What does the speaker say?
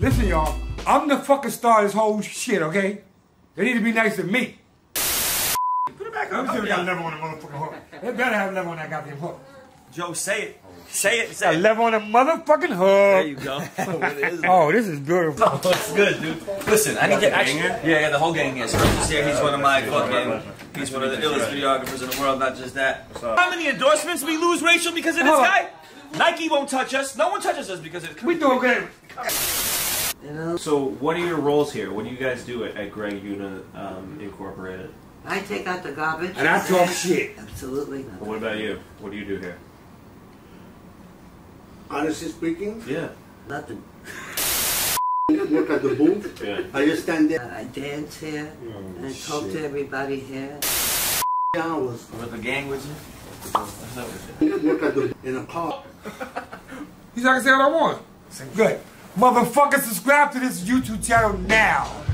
Listen, y'all. I'm the fucking star of this whole shit, okay? They need to be nice to me. Put it back I'm up. still up, got a level on the motherfucking hook. They better have a level on that goddamn hook. Joe, say it. Say it. Say it. level on the motherfucking hook. There you go. Oh, this is beautiful. Oh, it's good, dude. Listen, I need to actually. Yeah, yeah, the whole gang here. Just here, he's one of my fucking. He's one of the illest videographers in the world. Not just that. How many endorsements we lose, Rachel, because of this guy? Nike won't touch us. No one touches us because of. We doing good. You know, So, what are your roles here? What do you guys do at, at Greg Yuna um, Incorporated? I take out the garbage. And I talk shit. Absolutely Well, what about you? What do you do here? Honestly speaking, Yeah. Nothing. work at the booth. Yeah. I just stand there I dance here Oh, and I talk to everybody here. hours. With the gang with you? Work at the in a car. He's not gonna say what I want. Good. Motherfucker, subscribe to this YouTube channel now.